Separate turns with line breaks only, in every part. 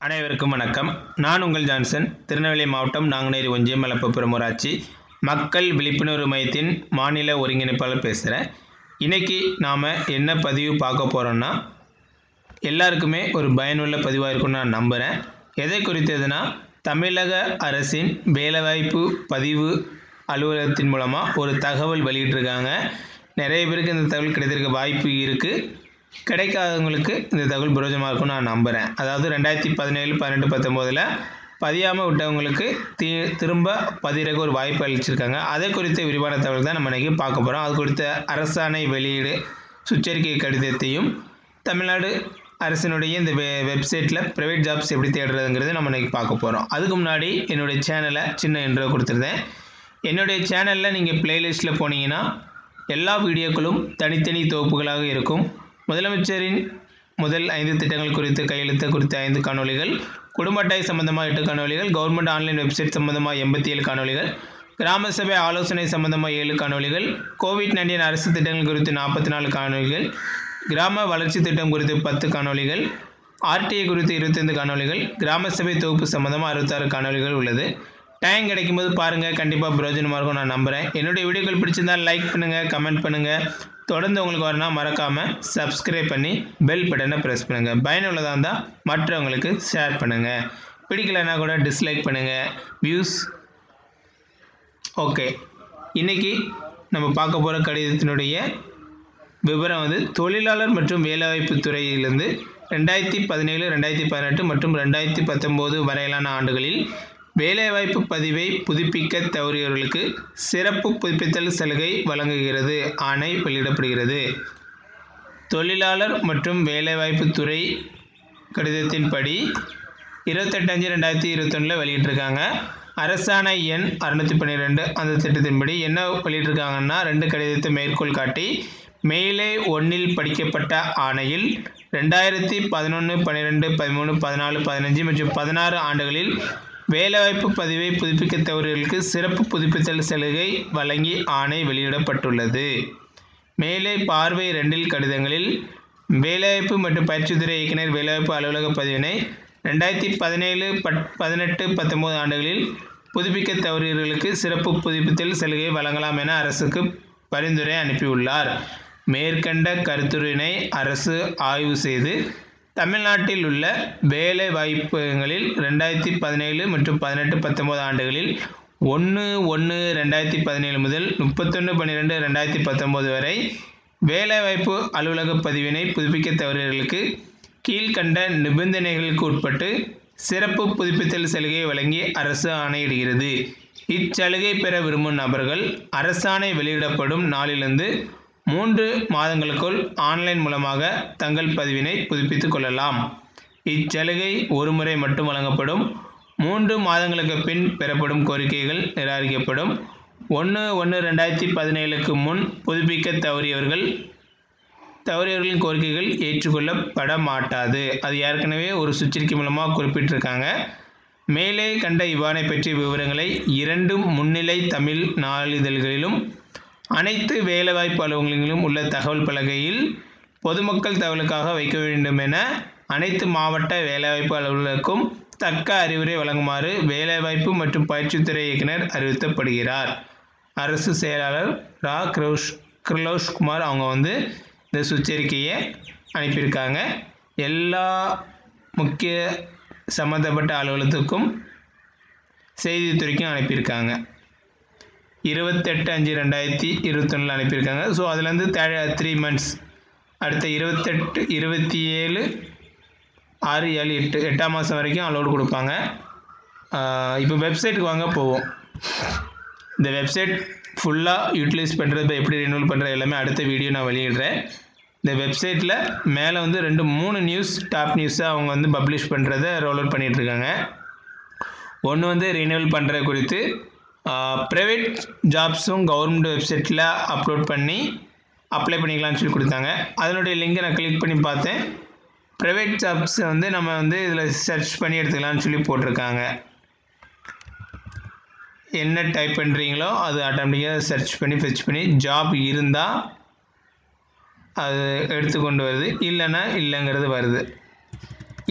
அனைவருக்கும் வணக்கம். நான் உங்கள் ஜான்சன். திருநெல்வேலி மாவட்டம் நாங்குநேரி ஒன்றியம் மலப்புப்புறம் ஊராட்சி. மக்கள் விழிப்புணர்வு மையத்தின் மாநில ஒருங்கிணைப்பாளர் பேசுகிறேன் இன்றைக்கி நாம் என்ன பதிவு பார்க்க போகிறோன்னா எல்லாருக்குமே ஒரு பயனுள்ள பதிவாக இருக்கும்னு நான் நம்புகிறேன் எதை குறித்ததுன்னா தமிழக அரசின் வேலைவாய்ப்பு பதிவு அலுவலகத்தின் மூலமாக ஒரு தகவல் வெளியிட்டிருக்காங்க. நிறைய பேருக்கு இந்த தகவல் கிடைத்திருக்க வாய்ப்பு இருக்குது கிடைக்காதவங்களுக்கு இந்த தகவல் பிரயோஜனமாக இருக்கும்னு நான் நம்புகிறேன் அதாவது ரெண்டாயிரத்தி பதினேழு பன்னெண்டு பத்தொம்போதில் பதியாமல் விட்டவங்களுக்கு தி திரும்ப பதிகிறக்கு ஒரு வாய்ப்பு அளிச்சிருக்காங்க. அதை குறித்த விரிவான தகவல் தான் நம்ம இன்றைக்கி பார்க்க போகிறோம் அது குறித்த அரசாணை வெளியீடு சுற்றறிக்கை கடிதத்தையும் தமிழ்நாடு அரசினுடைய இந்த வெ வெப்சைட்டில் ப்ரைவேட் ஜாப்ஸ் எப்படி தேடுறதுங்கிறத நம்ம இன்றைக்கி பார்க்க போகிறோம் அதுக்கு முன்னாடி என்னுடைய சேனலை சின்ன இன்ட்ரோ கொடுத்துருந்தேன். என்னுடைய சேனலில் நீங்கள் ப்ளேலிஸ்ட்டில் போனீங்கன்னா எல்லா வீடியோக்களும் தனித்தனி தொகுப்புகளாக இருக்கும். முதலமைச்சரின் முதல் ஐந்து திட்டங்கள் குறித்து கையெழுத்து குறித்த ஐந்து காணொளிகள் குடும்ப அட்டை சம்பந்தமாக எட்டு காணொளிகள் கவர்மெண்ட் ஆன்லைன் வெப்சைட் சம்பந்தமாக எண்பத்தி ஏழு காணொளிகள் கிராம சபை ஆலோசனை சம்பந்தமாக ஏழு காணொளிகள் கோவிட் நைன்டீன் அரசு திட்டங்கள் குறித்து நாற்பத்தி நாலு காணொளிகள் கிராம வளர்ச்சி திட்டம் குறித்து பத்து காணொளிகள் ஆர்டிஐ குறித்து இருபத்தைந்து காணொலிகள் கிராம சபை தொகுப்பு சம்பந்தமாக அறுபத்தாறு காணொலிகள் உள்ளது. டைம் கிடைக்கும்போது பாருங்கள் கண்டிப்பாக பிரயோஜனமாக இருக்கும் நான் நம்புகிறேன் என்னுடைய வீடியோக்கள் பிடிச்சிருந்தால் லைக் பண்ணுங்கள் கமெண்ட் பண்ணுங்கள் தொடர்ந்து உங்களுக்கு வரணும் மறக்காமல் சப்ஸ்கிரைப் பண்ணி பெல் பட்டனை ப்ரெஸ் பண்ணுங்கள் பயனுள்ளதாக இருந்தால் மற்றவங்களுக்கு ஷேர் பண்ணுங்கள் பிடிக்கலைன்னா கூட டிஸ்லைக் பண்ணுங்கள் வியூஸ் ஓகே இன்றைக்கி நம்ம பார்க்க போகிற கடிதத்தினுடைய விவரம் வந்து தொழிலாளர் மற்றும் வேலைவாய்ப்பு துறையிலிருந்து ரெண்டாயிரத்தி பதினேழு ரெண்டாயிரத்தி பதினெட்டு மற்றும் ரெண்டாயிரத்தி பத்தொம்போது வரையிலான ஆண்டுகளில் வேலைவாய்ப்பு பதிவை புதுப்பிக்க தவறியவர்களுக்கு சிறப்பு புதுப்பித்தல் சலுகை வழங்குகிறது. ஆணை வெளியிடப்படுகிறது. தொழிலாளர் மற்றும் வேலைவாய்ப்பு துறை கடிதத்தின்படி இருபத்தெட்டு அஞ்சு ரெண்டாயிரத்தி இருபத்தொன்னில் வெளியிட்டிருக்காங்க. அரசாணை எண் அறுநூற்றி பன்னிரெண்டு. அந்த திட்டத்தின்படி என்ன வெளியிட்டிருக்காங்கன்னா ரெண்டு கடிதத்தை மேற்கோள் காட்டி மேலே ஒன்றில் படிக்கப்பட்ட ஆணையில் ரெண்டாயிரத்தி பதினொன்று பன்னிரெண்டு பதிமூணு பதினாலு பதினஞ்சு மற்றும் பதினாறு ஆண்டுகளில் வேலைவாய்ப்பு பதிவை புதுப்பிக்க தவறுகளுக்கு சிறப்பு புதுப்பித்தல் சலுகை வழங்கி ஆணை வெளியிடப்பட்டுள்ளது. மேலே பார்வை ரெண்டில் கடிதங்களில் வேலைவாய்ப்பு மற்றும் பயிற்சித்துறை இயக்குனர் வேலைவாய்ப்பு அலுவலக பதிவினை ரெண்டாயிரத்தி பதினேழு பட் பதினெட்டு பத்தொம்போது ஆண்டுகளில் புதுப்பிக்க தவறுகளுக்கு சிறப்பு புதுப்பித்தல் சலுகை வழங்கலாம் என அரசுக்கு பரிந்துரை அனுப்பியுள்ளார். மேற்கண்ட கருத்துரையினை அரசு ஆய்வு செய்து தமிழ்நாட்டில் உள்ள வேலை வாய்ப்புகளில் ரெண்டாயிரத்தி பதினேழு மற்றும் பதினெட்டு பத்தொம்போது ஆண்டுகளில் ஒன்று ஒன்று ரெண்டாயிரத்தி பதினேழு முதல் முப்பத்தொன்று பன்னிரெண்டு ரெண்டாயிரத்தி பத்தொம்போது வரை வேலைவாய்ப்பு அலுவலக பதிவினை புதுப்பிக்க தவறியவர்களுக்கு கீழ்கண்ட நிபந்தனைகளுக்கு உட்பட்டு சிறப்பு புதுப்பித்தல் சலுகையை வழங்கி அரசு ஆணையிடுகிறது. இச்சலுகை பெற விரும்பும் நபர்கள் அரசாணை வெளியிடப்படும் நாளிலிருந்து மூன்று மாதங்களுக்குள் ஆன்லைன் மூலமாக தங்கள் பதிவினை புதுப்பித்துக் கொள்ளலாம். இச்சலுகை ஒரு முறை மட்டும் வழங்கப்படும். மூன்று மாதங்களுக்கு பின் பெறப்படும் கோரிக்கைகள் நிராகரிக்கப்படும். ஒன்று ஒன்று ரெண்டாயிரத்தி பதினேழுக்கு முன் புதுப்பிக்க தவறியவர்கள் தவறியவர்களின் கோரிக்கைகள் ஏற்றுக்கொள்ளப்பட மாட்டாது அது ஏற்கனவே ஒரு சுற்றறிக்கை மூலமாக குறிப்பிட்டிருக்காங்க. மேலே கண்ட இவ்வாணை பற்றிய விவரங்களை இரண்டு முன்னிலை தமிழ் நாளிதழ்களிலும் அனைத்து வேலைவாய்ப்பு அலுவலகங்களிலும் உள்ள தகவல் பலகையில் பொதுமக்கள் தகவலுக்காக வைக்க வேண்டும் என அனைத்து மாவட்ட வேலைவாய்ப்பு அலுவலருக்கும் தக்க அறிவுரை வழங்குமாறு வேலைவாய்ப்பு மற்றும் பயிற்சித்துறை இயக்குனர் அறிவுறுத்தப்படுகிறார். அரசு செயலாளர் ரா. கிரோஷ் கிர்லோஷ்குமார் அவங்க வந்து இந்த சுற்றறிக்கையை அனுப்பியிருக்காங்க. எல்லா முக்கிய சம்மந்தப்பட்ட அலுவலகத்துக்கும் செய்தித்துறைக்கும் அனுப்பியிருக்காங்க. இருபத்தெட்டு அஞ்சு ரெண்டாயிரத்தி இருபத்தொன்னில் அனுப்பியிருக்காங்க. ஸோ அதுலேருந்து தே த்ரீ மந்த்ஸ் அடுத்த இருபத்தெட்டு இருபத்தி ஏழு ஆறு ஏழு எட்டு எட்டாம் மாதம் வரைக்கும் அலோடு கொடுப்பாங்க. இப்போ வெப்சைட்டுக்கு வாங்க போவோம். இந்த வெப்சைட் ஃபுல்லாக யூட்டிலைஸ் பண்ணுறது எப்படி ரினியூவல் பண்ணுறது எல்லாமே அடுத்த வீடியோ நான் வெளியிடுறேன். இந்த வெப்சைட்டில் மேலே வந்து ரெண்டு மூணு நியூஸ் டாப் நியூஸை அவங்க வந்து பப்ளிஷ் பண்ணுறதை ரோல் அவுட் பண்ணிகிட்ருக்காங்க ஒன்று வந்து ரினியூவல் பண்ணுறது குறித்து ப்ரைவேட் ஜாப்ஸும் கவர்மெண்ட் வெப்சைட்டில் அப்லோட் பண்ணி அப்ளை பண்ணிக்கலாம்னு சொல்லி கொடுத்தாங்க. அதனுடைய லிங்கை நான் கிளிக் பண்ணி பார்த்தேன். ப்ரைவேட் ஜாப்ஸை வந்து நம்ம வந்து இதில் சர்ச் பண்ணி எடுத்துக்கலாம்னு சொல்லி போட்டிருக்காங்க. என்ன டைப் பண்ணுறீங்களோ அது ஆட்டோமேட்டிக்காக சர்ச் பண்ணி ஃபெச் பண்ணி ஜாப் இருந்தால் அது எடுத்து கொண்டு வருது. இல்லைன்னா இல்லைங்கிறது வருது.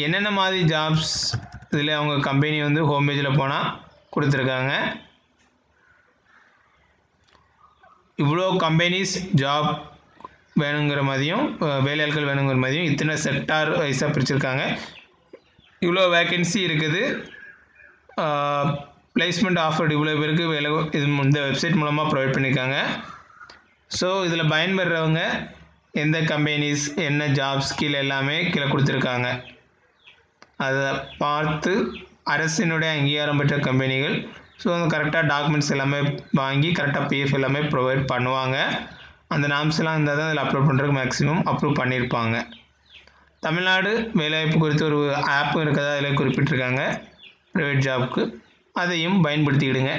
என்னென்ன மாதிரி ஜாப்ஸ் இதில் அவங்க கம்பெனி வந்து ஹோம் பேஜில் போனால் கொடுத்துருக்காங்க. இவ்வளோ கம்பெனிஸ் ஜாப் வேணுங்கிற மாதிரியும் வேலையாட்கள் வேணுங்கிற மாதிரியும் இத்தனை செக்டார் வைஸாக பிரிச்சிருக்காங்க. இவ்வளோ வேக்கன்சி இருக்குது. பிளேஸ்மெண்ட் ஆஃபர் இவ்வளோ பேருக்கு வேலை இது இந்த வெப்சைட் மூலமாக ப்ரொவைட் பண்ணியிருக்காங்க ஸோ இதில் பயன்பெறவங்க எந்த கம்பெனிஸ் என்ன ஜாப்ஸ் கீழே எல்லாமே கீழே கொடுத்துருக்காங்க. அதை பார்த்து அரசினுடைய அங்கீகாரம் பெற்ற கம்பெனிகள் ஸோ அந்த கரெக்டாக டாக்குமெண்ட்ஸ் எல்லாமே வாங்கி கரெக்டாக பிஎஃப் எல்லாமே ப்ரொவைட் பண்ணுவாங்க. அந்த நாம்ஸ் எல்லாம் இருந்தால் தான் அதில் அப்லோட் பண்ணுறதுக்கு மேக்ஸிமம் அப்ரூவ் பண்ணியிருப்பாங்க தமிழ்நாடு வேலைவாய்ப்பு குறித்து ஒரு ஆப்பும் இருக்கிறதா அதில் குறிப்பிட்டிருக்காங்க. ப்ரைவேட் ஜாப்க்கு அதையும் பயன்படுத்திக்கிடுங்க.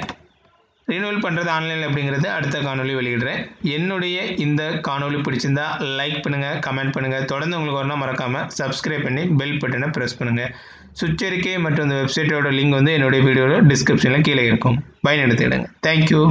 ரினுவல் பண்ணுறது ஆன்லைனில் அப்படிங்கிறது அடுத்த காணொலி வெளியிடுறேன். என்னுடைய இந்த காணொலி பிடிச்சிருந்தா லைக் பண்ணுங்கள் கமெண்ட் பண்ணுங்கள் தொடர்ந்து உங்களுக்கு ஒன்றா மறக்காமல் சப்ஸ்கிரைப் பண்ணி பெல் பட்டனை ப்ரெஸ் பண்ணுங்கள் சுற்றறிக்கை மற்றும் இந்த வெப்சைட்டோட லிங்க் வந்து என்னுடைய வீடியோவில் டிஸ்கிரிப்ஷனில் கீழே இருக்கும். பயன் எடுத்துக்கிடுங்க தேங்க்யூ